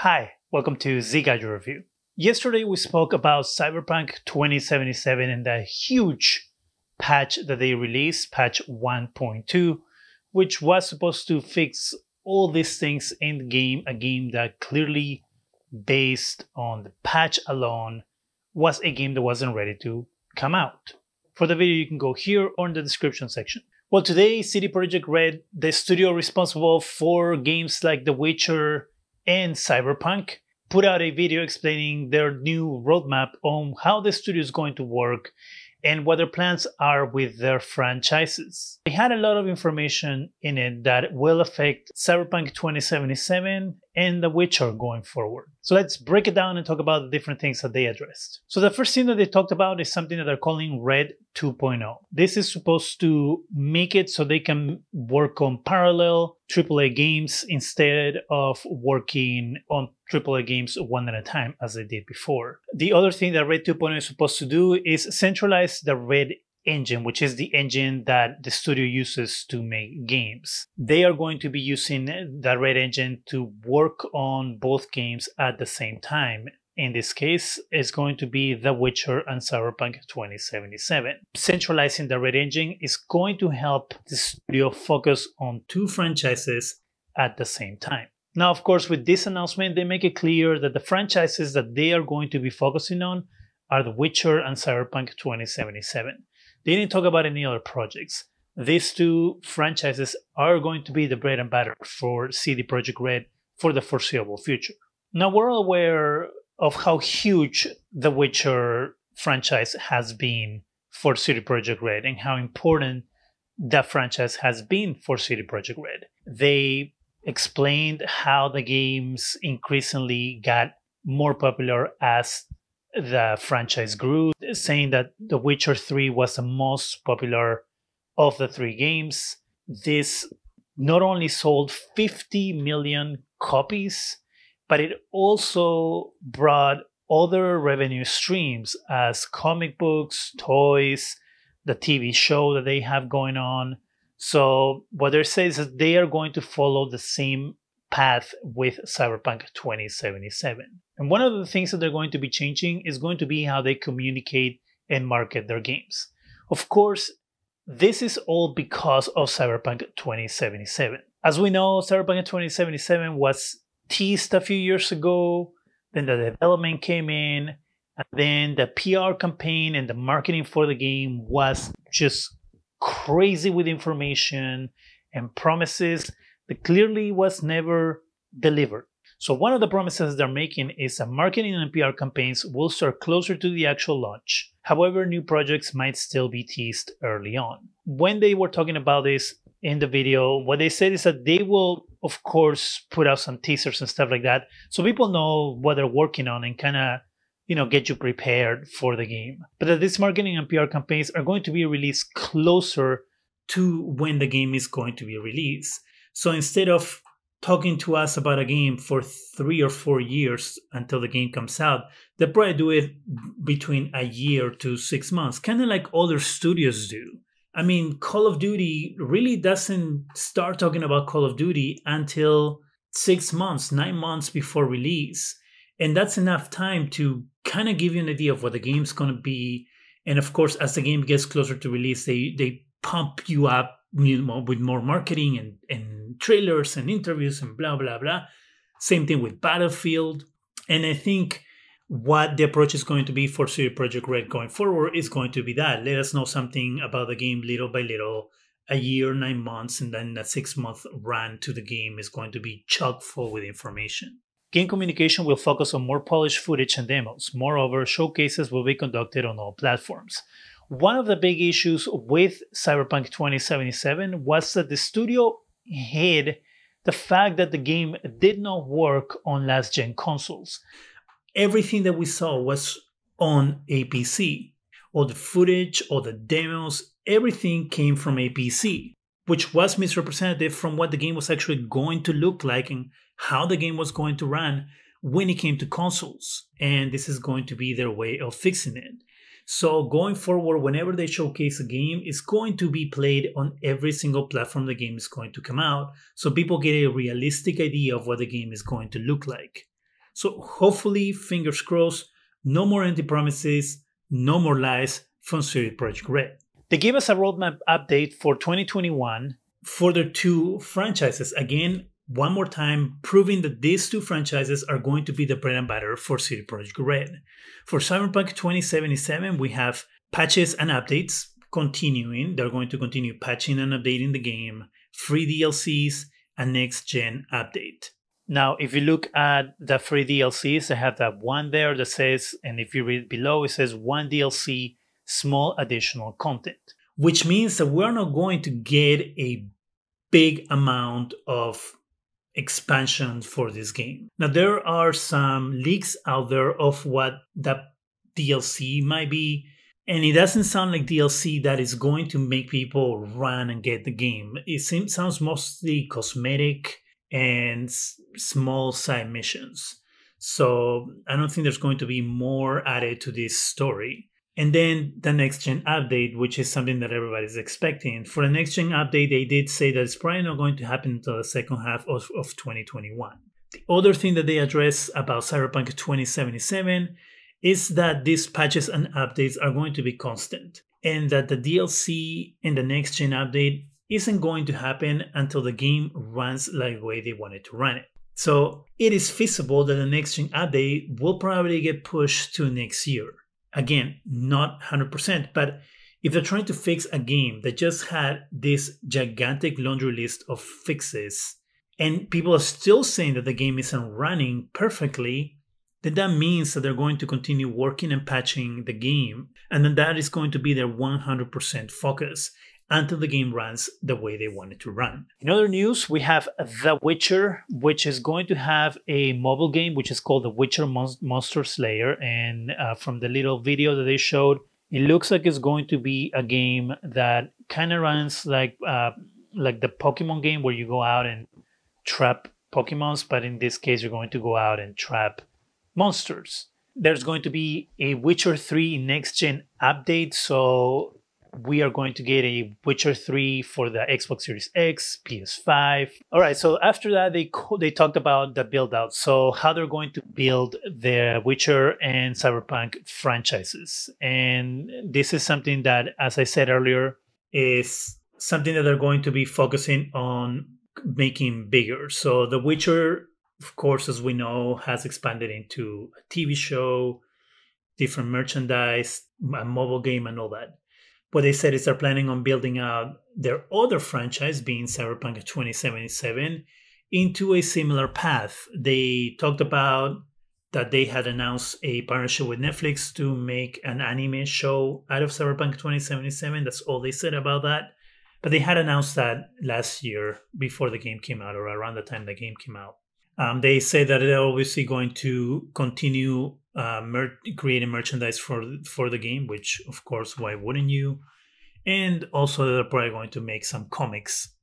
Hi, welcome to ZGadget Review. Yesterday we spoke about Cyberpunk 2077 and the huge patch that they released, patch 1.2, which was supposed to fix all these things in the game, a game that clearly based on the patch alone was a game that wasn't ready to come out. For the video, you can go here or in the description section. Well, today, CD Projekt Red, the studio responsible for games like The Witcher and Cyberpunk, put out a video explaining their new roadmap on how the studio is going to work and what their plans are with their franchises. They had a lot of information in it that will affect Cyberpunk 2077 and The Witcher going forward. So let's break it down and talk about the different things that they addressed. So the first thing that they talked about is something that they're calling Red 2.0. This is supposed to make it so they can work on parallel AAA games instead of working on AAA games one at a time as they did before. The other thing that Red 2.0 is supposed to do is centralize the Red engine, which is the engine that the studio uses to make games. They are going to be using the Red engine to work on both games at the same time. In this case, it's going to be The Witcher and Cyberpunk 2077. Centralizing the Red engine is going to help the studio focus on two franchises at the same time. Now, of course, with this announcement, they make it clear that the franchises that they are going to be focusing on are The Witcher and Cyberpunk 2077. They didn't talk about any other projects. These two franchises are going to be the bread and butter for CD Projekt Red for the foreseeable future. Now, we're all aware of how huge the Witcher franchise has been for CD Projekt Red and how important that franchise has been for CD Projekt Red. They explained how the games increasingly got more popular as the franchise grew, saying that The Witcher 3 was the most popular of the three games. This not only sold 50 million copies, but it also brought other revenue streams as comic books, toys, the TV show that they have going on. So, what they're saying is that they are going to follow the same path with Cyberpunk 2077. And one of the things that they're going to be changing is going to be how they communicate and market their games. Of course, this is all because of Cyberpunk 2077. As we know, Cyberpunk 2077 was teased a few years ago, then the development came in, and then the PR campaign and the marketing for the game was just crazy with information and promises that clearly was never delivered. So one of the promises they're making is that marketing and PR campaigns will start closer to the actual launch. However, new projects might still be teased early on. When they were talking about this in the video, what they said is that they will, of course, put out some teasers and stuff like that so people know what they're working on and kind of you know get you prepared for the game but that these marketing and pr campaigns are going to be released closer to when the game is going to be released so instead of talking to us about a game for three or four years until the game comes out, they probably do it between a year to six months, kind of like other studios do. I mean, Call of Duty really doesn't start talking about Call of Duty until six months, nine months before release. And that's enough time to kind of give you an idea of what the game's going to be. And of course, as the game gets closer to release, they, they pump you up with more marketing and, and trailers and interviews and blah blah blah. Same thing with Battlefield, and I think what the approach is going to be for CD Projekt Red going forward is going to be that let us know something about the game little by little. A year, nine months, and then a six month run to the game is going to be chock full with information. Game communication will focus on more polished footage and demos. Moreover, showcases will be conducted on all platforms. One of the big issues with Cyberpunk 2077 was that the studio hid the fact that the game did not work on last gen consoles. Everything that we saw was on a PC. All the footage, all the demos, everything came from a PC, which was misrepresentative from what the game was actually going to look like and how the game was going to run when it came to consoles. And this is going to be their way of fixing it. So going forward, whenever they showcase a game, it's going to be played on every single platform the game is going to come out, so people get a realistic idea of what the game is going to look like. So hopefully, fingers crossed, no more empty promises, no more lies from CD Projekt Red. They gave us a roadmap update for 2021 for their two franchises. Again, one more time, proving that these two franchises are going to be the bread and butter for CD Projekt Red. For Cyberpunk 2077, we have patches and updates continuing. They're going to continue patching and updating the game, free DLCs, and next gen update. Now, if you look at the free DLCs, I have that one there that says, and if you read below, it says one DLC, small additional content, which means that we're not going to get a big amount of expansion for this game. Now, there are some leaks out there of what that DLC might be, and it doesn't sound like DLC that is going to make people run and get the game. It seems, sounds mostly cosmetic and s- small side missions. So I don't think there's going to be more added to this story. And then the next gen update, which is something that everybody's expecting. For the next gen update, they did say that it's probably not going to happen until the second half of, of 2021. The other thing that they address about Cyberpunk 2077 is that these patches and updates are going to be constant, and that the DLC in the next gen update isn't going to happen until the game runs like the way they want it to run it. So it is feasible that the next gen update will probably get pushed to next year. Again, not 100%, but if they're trying to fix a game that just had this gigantic laundry list of fixes and people are still saying that the game isn't running perfectly, then that means that they're going to continue working and patching the game. And then that is going to be their 100% focus until the game runs the way they want it to run. In other news, we have The Witcher, which is going to have a mobile game which is called The Witcher Mon- Monster Slayer. And uh, from the little video that they showed, it looks like it's going to be a game that kind of runs like uh, like the Pokemon game where you go out and trap Pokemons, but in this case, you're going to go out and trap monsters. There's going to be a Witcher 3 next gen update, so we are going to get a Witcher 3 for the Xbox Series X, PS5. All right, so after that, they they talked about the build out. So how they're going to build the Witcher and Cyberpunk franchises. And this is something that, as I said earlier, is something that they're going to be focusing on making bigger. So the Witcher, of course, as we know, has expanded into a TV show, different merchandise, a mobile game, and all that what they said is they're planning on building out their other franchise, being Cyberpunk 2077, into a similar path. They talked about that they had announced a partnership with Netflix to make an anime show out of Cyberpunk 2077. That's all they said about that. But they had announced that last year before the game came out or around the time the game came out. Um, they say that they're obviously going to continue uh, mer- creating merchandise for for the game, which of course, why wouldn't you? And also, they're probably going to make some comics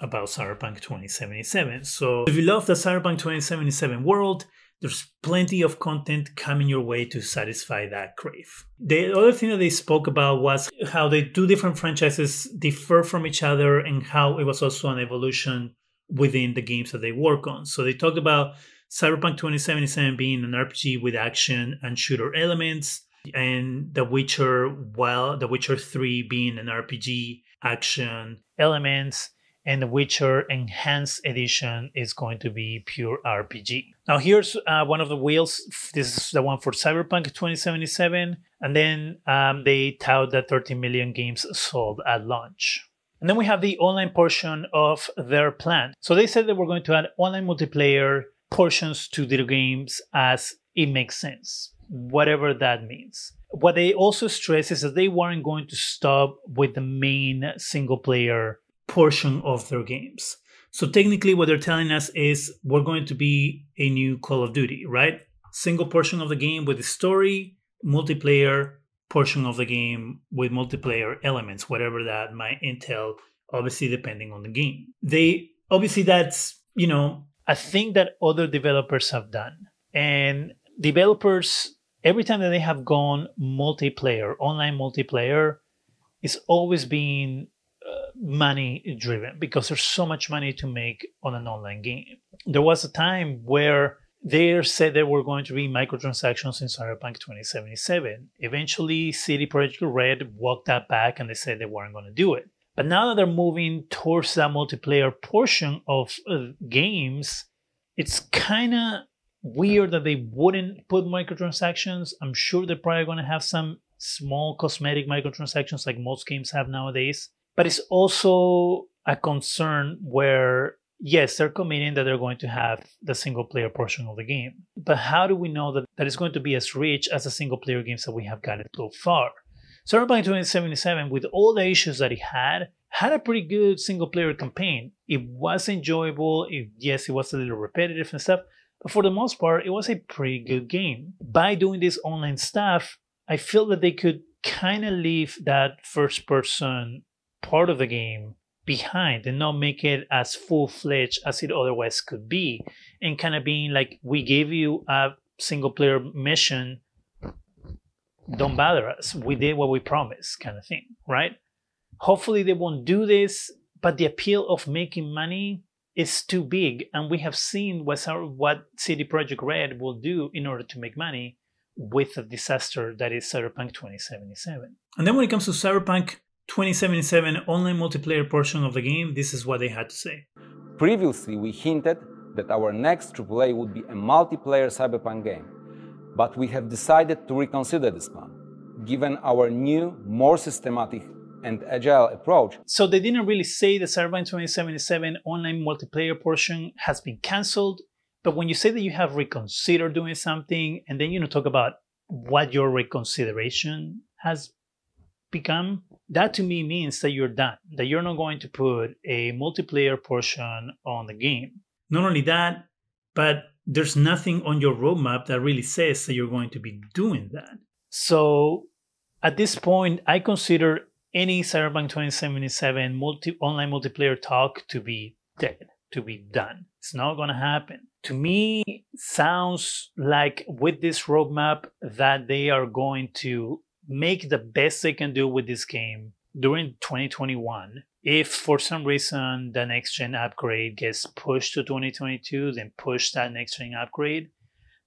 about Cyberpunk 2077. So, if you love the Cyberpunk 2077 world, there's plenty of content coming your way to satisfy that crave. The other thing that they spoke about was how the two different franchises differ from each other and how it was also an evolution within the games that they work on. So they talked about Cyberpunk 2077 being an RPG with action and shooter elements, and The Witcher, while The Witcher 3 being an RPG action elements, and The Witcher Enhanced Edition is going to be pure RPG. Now, here's uh, one of the wheels. This is the one for Cyberpunk 2077. And then um, they tout that 30 million games sold at launch. And then we have the online portion of their plan. So they said that we're going to add online multiplayer portions to their games as it makes sense, whatever that means. What they also stress is that they weren't going to stop with the main single player portion of their games. So technically, what they're telling us is we're going to be a new Call of Duty, right? Single portion of the game with the story, multiplayer portion of the game with multiplayer elements, whatever that might entail, obviously depending on the game. They obviously that's, you know, a thing that other developers have done. And developers, every time that they have gone multiplayer, online multiplayer, it's always been uh, money driven because there's so much money to make on an online game. There was a time where they said there were going to be microtransactions in Cyberpunk 2077. Eventually, CD Projekt Red walked that back and they said they weren't going to do it. But now that they're moving towards that multiplayer portion of uh, games, it's kind of weird that they wouldn't put microtransactions. I'm sure they're probably going to have some small cosmetic microtransactions like most games have nowadays. But it's also a concern where, yes, they're committing that they're going to have the single player portion of the game. But how do we know that that is going to be as rich as the single player games that we have gotten so far? Cyberpunk 2077, with all the issues that it had, had a pretty good single player campaign. It was enjoyable. It, yes, it was a little repetitive and stuff, but for the most part, it was a pretty good game. By doing this online stuff, I feel that they could kind of leave that first person part of the game behind and not make it as full fledged as it otherwise could be. And kind of being like, we gave you a single player mission don't bother us. We did what we promised, kind of thing, right? Hopefully, they won't do this, but the appeal of making money is too big, and we have seen what, what CD Projekt Red will do in order to make money with a disaster that is Cyberpunk 2077. And then when it comes to Cyberpunk 2077 online multiplayer portion of the game, this is what they had to say. Previously, we hinted that our next AAA would be a multiplayer Cyberpunk game but we have decided to reconsider this plan, given our new, more systematic and agile approach. So they didn't really say the Cyberpunk 2077 online multiplayer portion has been cancelled, but when you say that you have reconsidered doing something, and then you know talk about what your reconsideration has become, that to me means that you're done, that you're not going to put a multiplayer portion on the game. Not only that, but there's nothing on your roadmap that really says that you're going to be doing that. So at this point, I consider any Cyberpunk 2077 multi online multiplayer talk to be dead, to be done. It's not going to happen. To me, sounds like with this roadmap that they are going to make the best they can do with this game during 2021 if for some reason the next gen upgrade gets pushed to 2022, then push that next gen upgrade.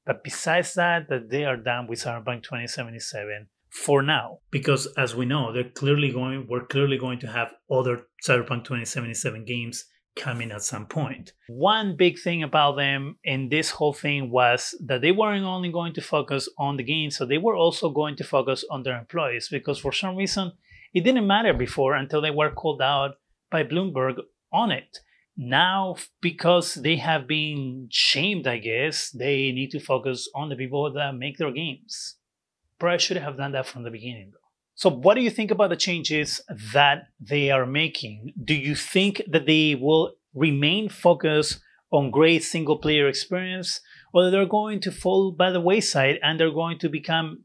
But besides that, that they are done with Cyberpunk 2077 for now, because as we know, they're clearly going. We're clearly going to have other Cyberpunk 2077 games coming at some point. One big thing about them in this whole thing was that they weren't only going to focus on the game, so they were also going to focus on their employees because for some reason it didn't matter before until they were called out by Bloomberg on it. Now, because they have been shamed, I guess, they need to focus on the people that make their games. Probably should have done that from the beginning, though. So, what do you think about the changes that they are making? Do you think that they will remain focused on great single player experience, or they're going to fall by the wayside and they're going to become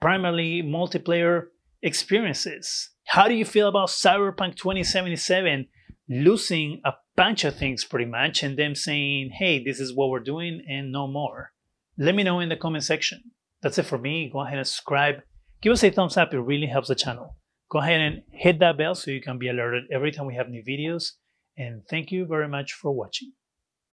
primarily multiplayer experiences. How do you feel about Cyberpunk 2077 losing a bunch of things pretty much and them saying, hey, this is what we're doing and no more? Let me know in the comment section. That's it for me. Go ahead and subscribe. Give us a thumbs up. It really helps the channel. Go ahead and hit that bell so you can be alerted every time we have new videos. And thank you very much for watching.